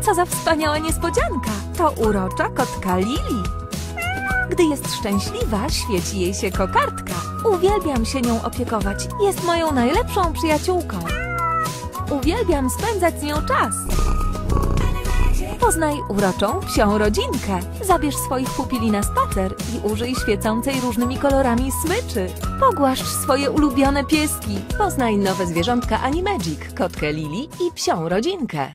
Co za wspaniała niespodzianka! To urocza kotka Lili. Gdy jest szczęśliwa, świeci jej się kokardka. Uwielbiam się nią opiekować. Jest moją najlepszą przyjaciółką. Uwielbiam spędzać z nią czas. Poznaj uroczą psią rodzinkę. Zabierz swoich pupili na spacer i użyj świecącej różnymi kolorami smyczy. Pogłaszcz swoje ulubione pieski. Poznaj nowe zwierzątka Animagic, kotkę Lili i psią rodzinkę.